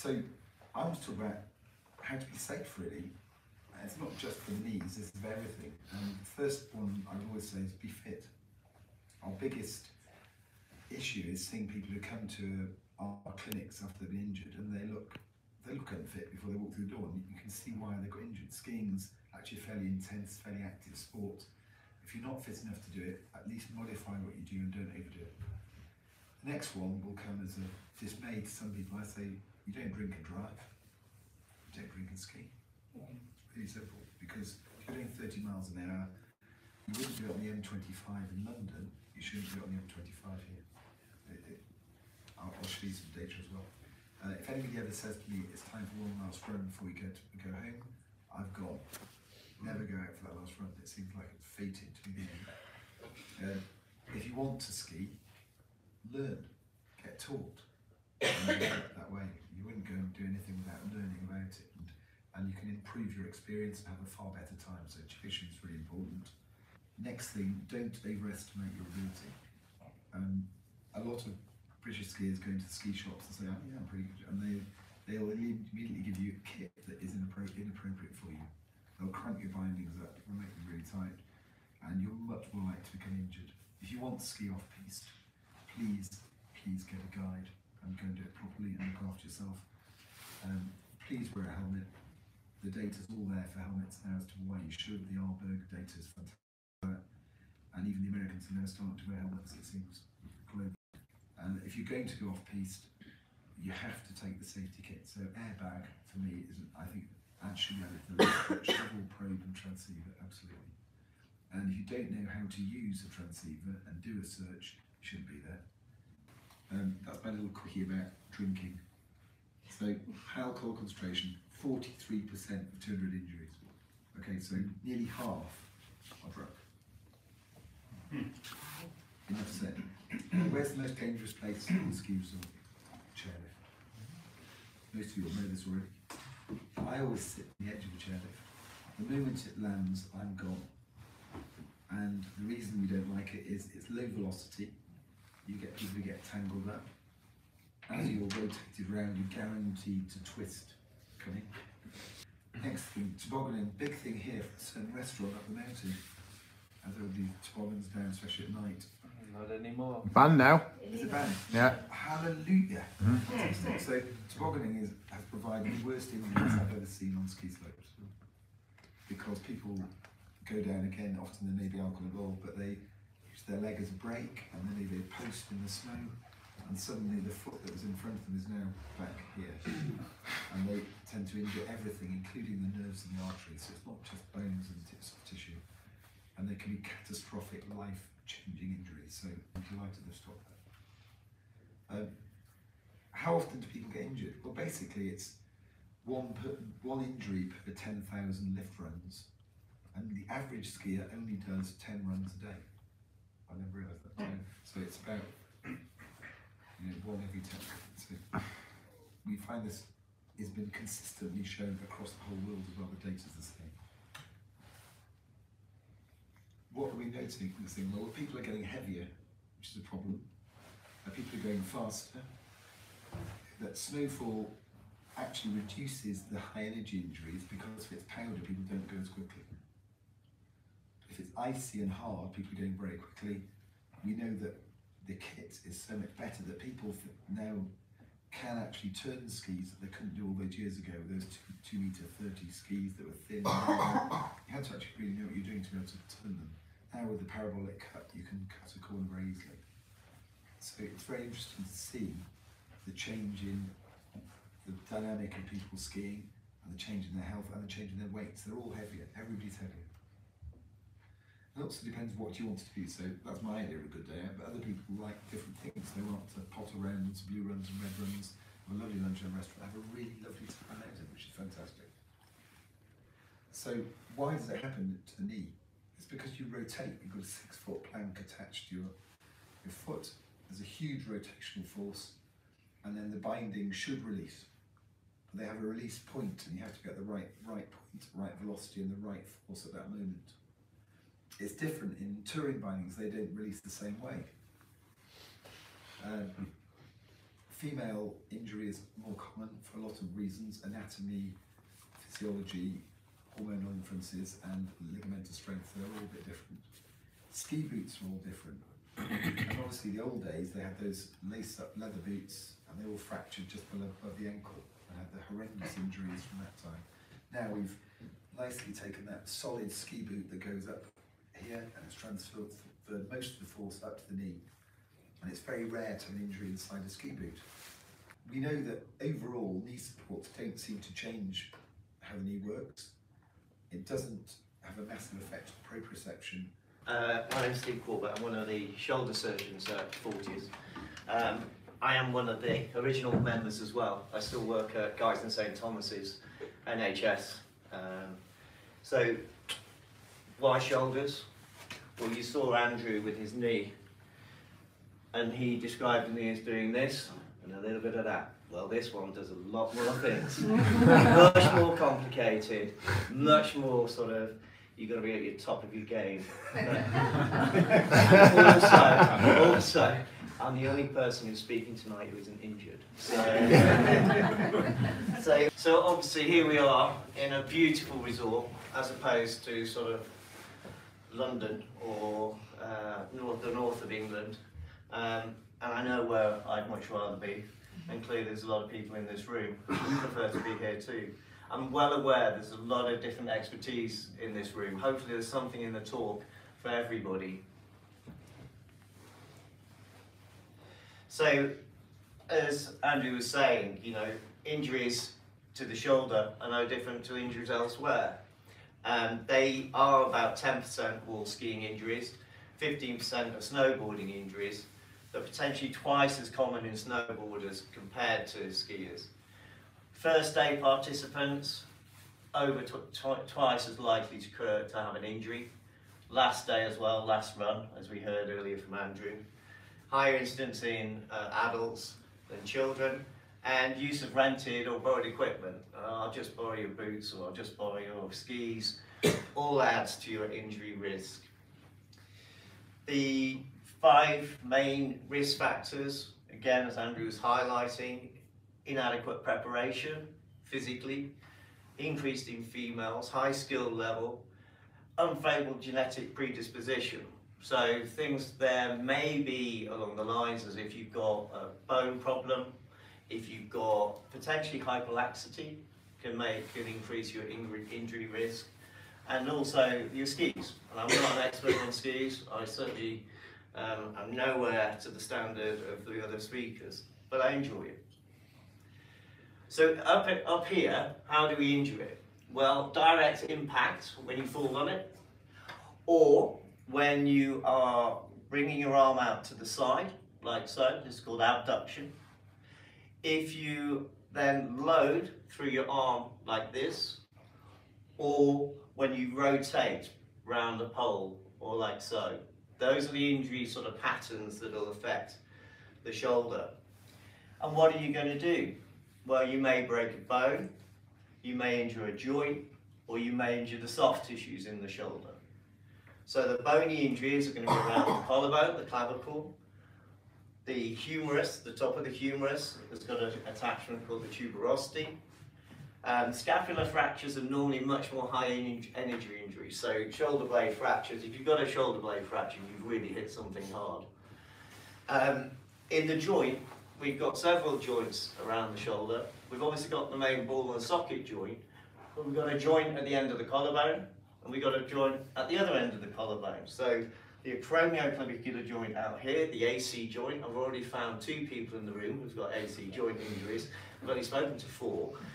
So I want to talk about how to be safe really. It's not just for the knees, it's everything. And the first one I always say is be fit. Our biggest issue is seeing people who come to our clinics after they've been injured and they look they look unfit before they walk through the door and you can see why they've got injured. Skiing's actually a fairly intense, fairly active sport. If you're not fit enough to do it, at least modify what you do and don't overdo it. The next one will come as a dismay to some people. I say, you don't drink and drive, you don't drink and ski. Really simple. Because if you're doing 30 miles an hour, you wouldn't it on the M25 in London, you shouldn't it on the M25 here. It- it- I'll, I'll show you some data as well. Uh, if anybody ever says to me it's time for one last run before we go to go home, I've gone. Never go out for that last run. It seems like it's fated to be end. Uh, if you want to ski, learn, get taught. That way, you wouldn't go and do anything without learning about it, and, and you can improve your experience and have a far better time. So tuition is really important. Next thing, don't overestimate your ability. Um, a lot of British skiers go into the ski shops and say, oh, yeah, I'm pretty good. And they, they'll immediately give you a kit that is inappropriate for you. They'll crank your bindings up, they'll make them really tight, and you're much more likely to become injured. If you want to ski off piste, please, please get a guide and go and do it properly and look after yourself. Um, please wear a helmet. The data's all there for helmets now as to why you should. The Arlberg data is fantastic. And even the Americans are now starting to wear helmets, it seems, globally. And if you're going to go off piste, you have to take the safety kit. So airbag for me is, I think, actually added the shovel, probe, and transceiver, absolutely. And if you don't know how to use a transceiver and do a search, you shouldn't be there. Um, that's my little quickie about drinking. So alcohol concentration, 43% of 200 injuries. Okay, so nearly half are drunk. Enough said. Where's the most dangerous place on the ski resort? Chairlift. Most of you will know this already. I always sit on the edge of the chairlift. The moment it lands, I'm gone. And the reason we don't like it is it's low velocity. You get people who get tangled up. As you're rotated around, you're guaranteed to twist coming. Next thing, tobogganing, big thing here for a certain restaurant up the mountain. As there will be toboggans down, especially at night. Not anymore. Ban now. Is it banned? Yeah. Hallelujah. Mm-hmm. Fantastic. So tobogganing is, has provided the worst injuries I've ever seen on ski slopes. Because people go down again, often there may be alcohol involved, but they their leg as a and then they, they post in the snow and suddenly the foot that was in front of them is now back here. and they tend to injure everything, including the nerves and the arteries. So it's not just bones and t- soft tissue. And they can be catastrophic, life-changing injuries. So I'm delighted they've stopped that. Um, how often do people get injured? Well, basically, it's one per, one injury per 10,000 lift runs, and the average skier only does 10 runs a day. I never realised that. So, it's about you know, one every 10. So we find this has been consistently shown across the whole world as well. The data's the same. What are we noticing this thing? Well, people are getting heavier, which is a problem. People are going faster. That snowfall actually reduces the high energy injuries because if it's powder, people don't go as quickly. If it's icy and hard, people are going very quickly. We know that the kit is so much better that people now can actually turn skis that they couldn't do all those years ago. Those two, two meter thirty skis that were thin. you had to actually really know what you're doing to be able to turn them. Now with the parabolic cut, you can cut a corner very easily. So it's very interesting to see the change in the dynamic of people skiing and the change in their health and the change in their weights. They're all heavier. Everybody's. It also depends what you want it to do. So that's my idea of a good day. But other people like different things. They want to on some blue runs and red runs, have a lovely lunch in a restaurant, have a really lovely time out, which is fantastic. So why does it happen to the knee? It's because you rotate. You've got a six foot plank attached to your your foot. There's a huge rotational force, and then the binding should release. But they have a release point, and you have to get the right right point, right velocity, and the right force at that moment. It's different in touring bindings; they don't release the same way. Um, female injury is more common for a lot of reasons anatomy, physiology, hormonal influences, and ligamental strength. They're all a bit different. Ski boots are all different. and obviously, the old days they had those lace up leather boots and they all fractured just below above the ankle and had the horrendous injuries from that time. Now we've nicely taken that solid ski boot that goes up here and it's transferred most of the force up to the knee. And it's very rare to have an injury inside a ski boot. We know that overall knee supports don't seem to change how the knee works. It doesn't have a massive effect on proprioception. Uh, my name's Steve Corbett. I'm one of the shoulder surgeons at Fortius. Um, I am one of the original members as well. I still work at Guy's and St Thomas's NHS. Um, so, why shoulders? Well, you saw Andrew with his knee, and he described me as doing this and a little bit of that. Well, this one does a lot more things, much more complicated, much more sort of. You've got to be at your top of your game. also, also, I'm the only person who's speaking tonight who isn't injured. So, so, so obviously here we are in a beautiful resort as opposed to sort of London or uh, north, the north of England. Um, and I know where I'd much rather be. And clearly there's a lot of people in this room who prefer to be here too. I'm well aware there's a lot of different expertise in this room. Hopefully there's something in the talk for everybody. So, as Andrew was saying, you know, injuries to the shoulder are no different to injuries elsewhere. Um, they are about 10% wall skiing injuries, 15% of snowboarding injuries. They're potentially twice as common in snowboarders compared to skiers. First day participants, over tw tw twice as likely to, occur, to have an injury. Last day as well, last run, as we heard earlier from Andrew. Higher incidence in uh, adults than children, and use of rented or borrowed equipment. Uh, I'll just borrow your boots or I'll just borrow your skis. All adds to your injury risk. The five main risk factors, again, as Andrew was highlighting, inadequate preparation physically, increased in females, high skill level, unfavorable genetic predisposition. So things there may be along the lines as if you've got a bone problem, if you've got potentially hyperlaxity, can make can increase your injury risk, and also your skis. And I'm not an expert on skis. I certainly um, am nowhere to the standard of the other speakers, but I enjoy it. So up, up here, how do we injure it? Well, direct impact when you fall on it, or when you are bringing your arm out to the side, like so, this is called abduction. If you then load through your arm like this, or when you rotate round a pole, or like so. Those are the injury sort of patterns that will affect the shoulder. And what are you going to do? Well, you may break a bone, you may injure a joint, or you may injure the soft tissues in the shoulder. So the bony injuries are going to be around the collarbone, the clavicle, the humerus, the top of the humerus has got an attachment called the tuberosity. Um, scapular fractures are normally much more high energy injuries. So shoulder blade fractures, if you've got a shoulder blade fracture, you've really hit something hard. Um, in the joint, we've got several joints around the shoulder. We've obviously got the main ball and socket joint, but we've got a joint at the end of the collarbone, and we've got a joint at the other end of the collarbone. So the acromioclavicular joint out here, the AC joint. I've already found two people in the room who've got AC joint injuries. I've only spoken to four.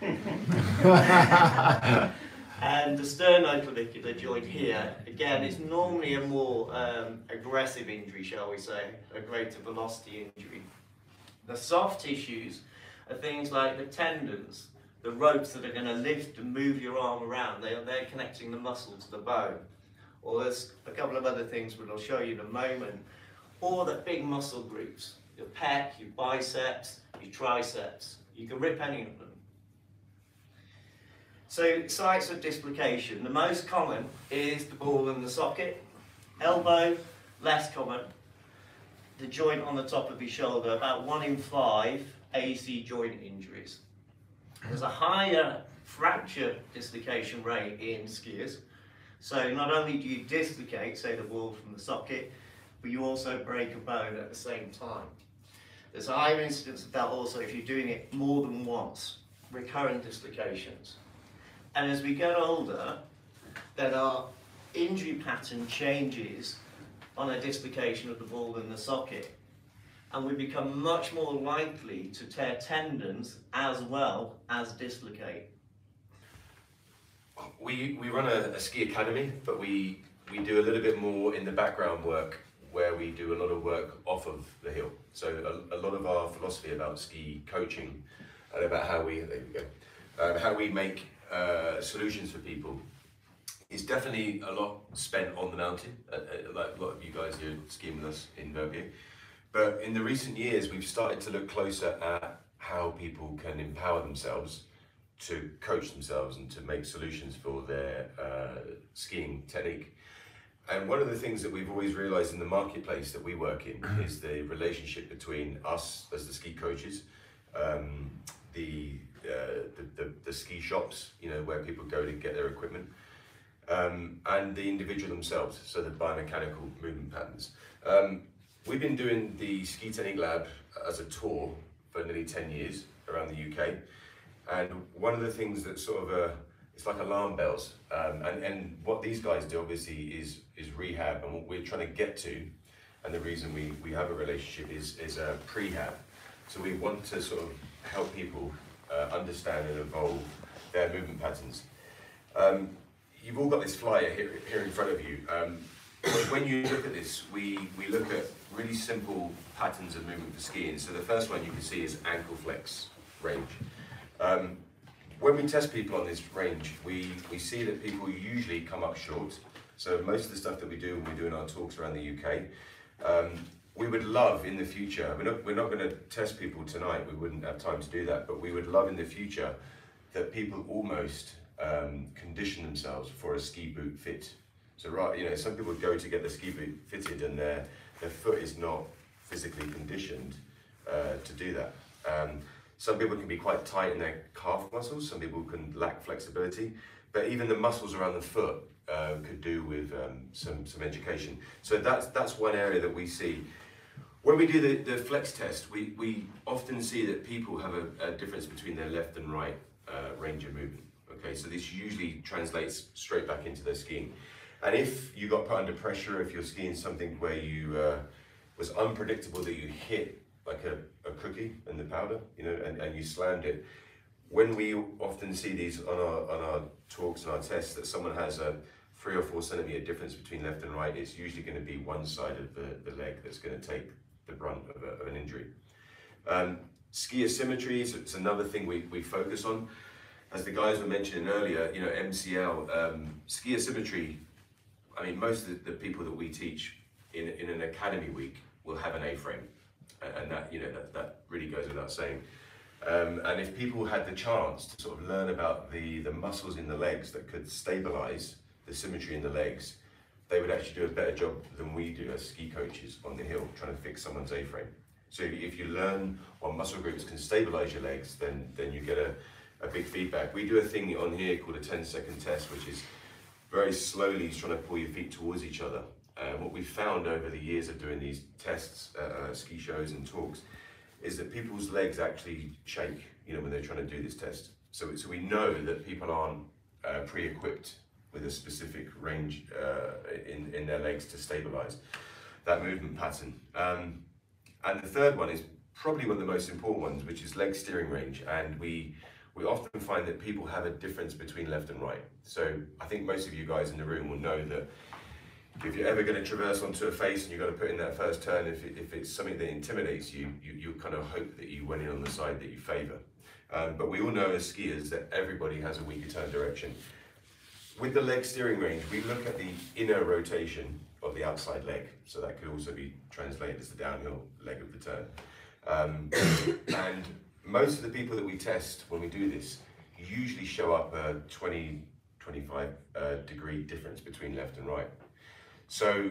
and the sternoclavicular joint here, again, it's normally a more um, aggressive injury, shall we say, a greater velocity injury. The soft tissues are things like the tendons, the ropes that are going to lift and move your arm around. They are, they're connecting the muscle to the bone. Or there's a couple of other things which I'll show you in a moment. Or the big muscle groups, your pec, your biceps, your triceps. You can rip any of them. So sites of dislocation, the most common is the ball and the socket. Elbow, less common. the joint on the top of your shoulder, about one in five AC joint injuries. There's a higher fracture dislocation rate in skiers. So not only do you dislocate, say the ball from the socket, but you also break a bone at the same time. There's a higher incidence of that also if you're doing it more than once, recurrent dislocations. And as we get older, then our injury pattern changes on a dislocation of the ball in the socket. And we become much more likely to tear tendons as well as dislocate. We, we run a, a ski academy, but we, we do a little bit more in the background work where we do a lot of work off of the hill. So a, a lot of our philosophy about ski coaching and about how we, there we uh, how we make uh, solutions for people is definitely a lot spent on the mountain, uh, uh, like a lot of you guys who are skiing with us in Verbier. But in the recent years, we've started to look closer at how people can empower themselves to coach themselves and to make solutions for their uh, skiing technique. And one of the things that we've always realized in the marketplace that we work in is the relationship between us as the ski coaches, um, the, uh, the, the, the, ski shops, you know, where people go to get their equipment, um, and the individual themselves, so the biomechanical movement patterns. Um, we've been doing the Ski Technique Lab as a tour for nearly 10 years around the UK. And one of the things that sort of, uh, it's like alarm bells. Um, and, and what these guys do obviously is, is rehab and what we're trying to get to, and the reason we, we have a relationship is, is a prehab. So we want to sort of help people uh, understand and evolve their movement patterns. Um, you've all got this flyer here, here in front of you. Um, when you look at this, we, we look at really simple patterns of movement for skiing. So the first one you can see is ankle flex range. Um, when we test people on this range, we, we see that people usually come up short. So most of the stuff that we do when we're doing our talks around the UK, um, we would love in the future, we're not, we're not going to test people tonight, we wouldn't have time to do that, but we would love in the future that people almost um, condition themselves for a ski boot fit. So right, you know, some people go to get the ski boot fitted and their, their foot is not physically conditioned uh, to do that. Um, some people can be quite tight in their calf muscles, some people can lack flexibility, but even the muscles around the foot uh, could do with um, some, some education. So that's, that's one area that we see. When we do the, the flex test, we, we often see that people have a, a difference between their left and right uh, range of movement. Okay, so this usually translates straight back into their skiing. And if you got put under pressure, if you're skiing something where you uh, was unpredictable that you hit like a, a cookie in the powder, you know, and, and you slammed it, when we often see these on our on our talks and our tests that someone has a three or four centimeter difference between left and right, it's usually going to be one side of the, the leg that's going to take the brunt of, a, of an injury. Um, ski asymmetry is it's another thing we, we focus on as the guys were mentioning earlier, you know, MCL, um, ski asymmetry, I mean, most of the, the, people that we teach in, in an academy week will have an A-frame. And that, you know, that, that really goes without saying. Um, and if people had the chance to sort of learn about the, the muscles in the legs that could stabilize the symmetry in the legs, they would actually do a better job than we do as ski coaches on the hill trying to fix someone's A-frame. So if you learn what muscle groups can stabilize your legs, then, then you get a, a big feedback. We do a thing on here called a 10 second test, which is very slowly trying to pull your feet towards each other. And what we've found over the years of doing these tests, uh, ski shows and talks, is that people's legs actually shake, you know, when they're trying to do this test. So, so we know that people aren't uh, pre-equipped with a specific range uh, in, in their legs to stabilize that movement pattern. Um, and the third one is probably one of the most important ones, which is leg steering range. And we we often find that people have a difference between left and right. So I think most of you guys in the room will know that if you're ever going to traverse onto a face and you've got to put in that first turn, if, it, if it's something that intimidates you, you, you kind of hope that you went in on the side that you favour. Um, but we all know as skiers that everybody has a weaker turn direction. With the leg steering range, we look at the inner rotation of the outside leg. So that could also be translated as the downhill leg of the turn. Um, and most of the people that we test when we do this usually show up a 20, 25 uh, degree difference between left and right. So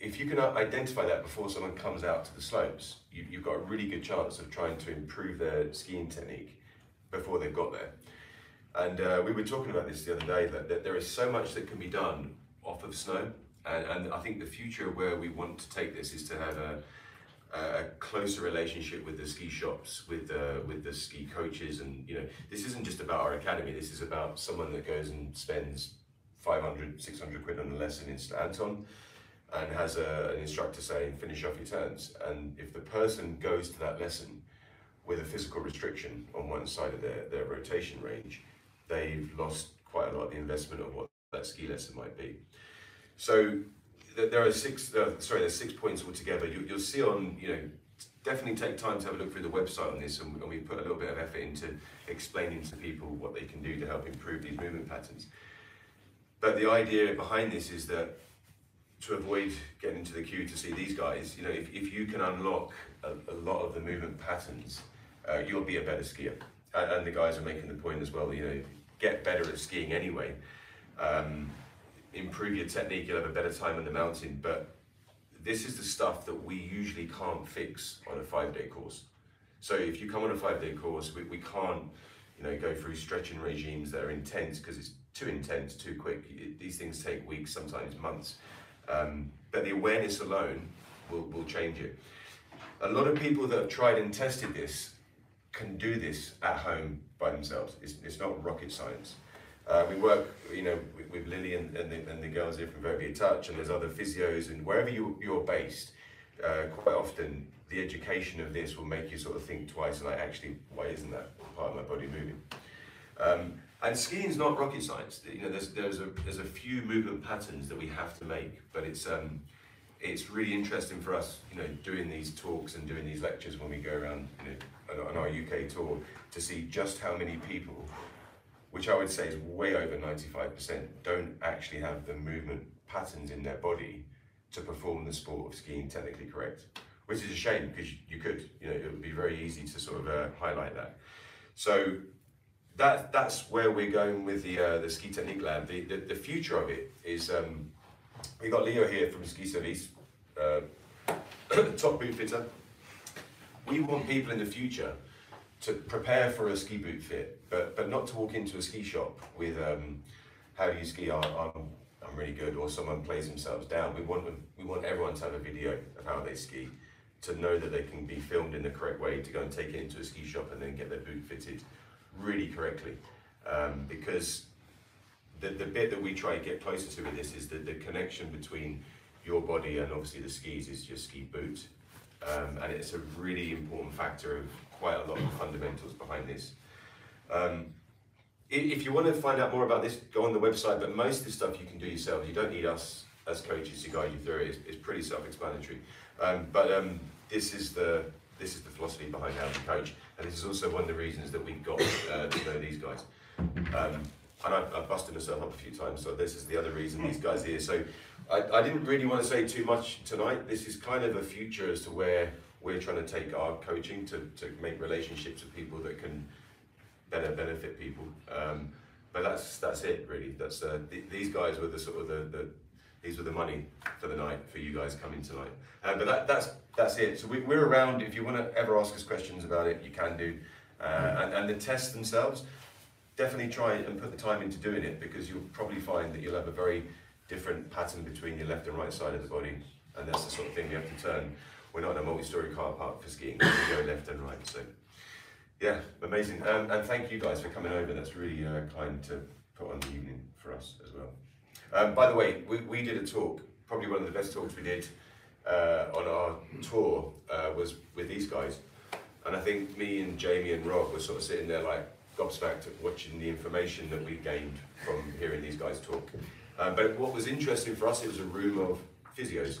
if you can identify that before someone comes out to the slopes, you, you've got a really good chance of trying to improve their skiing technique before they've got there. And uh, we were talking about this the other day that, that there is so much that can be done off of snow. And, and I think the future where we want to take this is to have a, a closer relationship with the ski shops, with the with the ski coaches, and you know, this isn't just about our academy. This is about someone that goes and spends 500, 600 quid on a lesson in Anton, and has a, an instructor saying, "Finish off your turns." And if the person goes to that lesson with a physical restriction on one side of their, their rotation range, they've lost quite a lot of the investment of what that ski lesson might be. So there are six, uh, sorry, there's six points altogether. You, you'll see on, you know, definitely take time to have a look through the website on this and, and we put a little bit of effort into explaining to people what they can do to help improve these movement patterns. But the idea behind this is that to avoid getting into the queue to see these guys, you know, if, if you can unlock a, a lot of the movement patterns, uh, you'll be a better skier. And, and, the guys are making the point as well, you know, get better at skiing anyway. Um, improve your technique, you'll have a better time on the mountain. But this is the stuff that we usually can't fix on a five day course. So if you come on a five day course, we, we can't, you know, go through stretching regimes that are intense because it's too intense, too quick. It, these things take weeks, sometimes months. Um, but the awareness alone will, will change it. A lot of people that have tried and tested this can do this at home by themselves. It's, it's not rocket science. Uh, we work, you know, with, with Lily and, and, the, and the girls here from Verbier Touch, and there's other physios, and wherever you, you're based, uh, quite often the education of this will make you sort of think twice, and like, actually, why isn't that part of my body moving? Um, and skiing's not rocket science. You know, there's there's a there's a few movement patterns that we have to make, but it's um, it's really interesting for us, you know, doing these talks and doing these lectures when we go around, you know, on our UK tour to see just how many people, which I would say is way over 95%, don't actually have the movement patterns in their body to perform the sport of skiing technically correct. Which is a shame because you could, you know, it would be very easy to sort of uh, highlight that. So that that's where we're going with the uh, the ski technique lab. The, the, the future of it is um, we got Leo here from Ski Service, uh, top boot fitter. We want people in the future to prepare for a ski boot fit, but but not to walk into a ski shop with um, how do you ski? I'm, I'm I'm really good, or someone plays themselves down. We want we want everyone to have a video of how they ski, to know that they can be filmed in the correct way, to go and take it into a ski shop and then get their boot fitted really correctly. Um, because the, the bit that we try to get closer to with this is that the connection between your body and obviously the skis is your ski boot. Um, and it's a really important factor of quite a lot of fundamentals behind this. Um, if you want to find out more about this, go on the website, but most of the stuff you can do yourself. You don't need us as coaches to guide you through it. It's, it's pretty self-explanatory. Um, but um, this is the this is the philosophy behind how we coach, and this is also one of the reasons that we've got uh, to know these guys. Um, and I, have busted myself up a few times, so this is the other reason these guys are here. So I, I didn't really want to say too much tonight. This is kind of a future as to where we're trying to take our coaching to, to make relationships with people that can better benefit people. Um, but that's that's it really. That's uh, th these guys were the sort of the, the these were the money for the night for you guys coming tonight. Um, but that, that's that's it. So we, are around. If you want to ever ask us questions about it, you can do. Uh, and, and the tests themselves, definitely try and put the time into doing it because you'll probably find that you'll have a very different pattern between your left and right side of the body. And that's the sort of thing you have to turn. We're not in a multi-story car park for skiing. We go left and right. So yeah, amazing. Um, and thank you guys for coming over. That's really uh, kind to put on the evening for us as well. Um, by the way, we, we did a talk, probably one of the best talks we did uh, on our tour uh, was with these guys. And I think me and Jamie and Rob were sort of sitting there like gobsmacked watching the information that we gained from hearing these guys talk. Um, but what was interesting for us, it was a room of physios.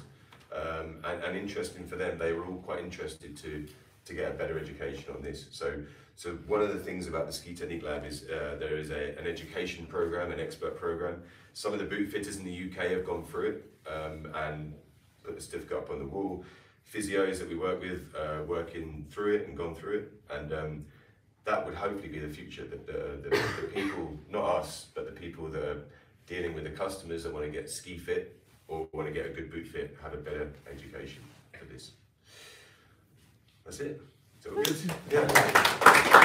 Um, and, and interesting for them, they were all quite interested to to get a better education on this. So, so one of the things about the Ski Technique Lab is uh, there is a, an education program, an expert program. Some of the boot fitters in the UK have gone through it um, and put the certificate up on the wall. Physios that we work with uh, working through it and gone through it. And um, that would hopefully be the future. The, the, the, the, people, not us, but the people that are dealing with the customers that want to get ski fit or want to get a good boot fit, have a better education for this. That's it. So good? Yeah.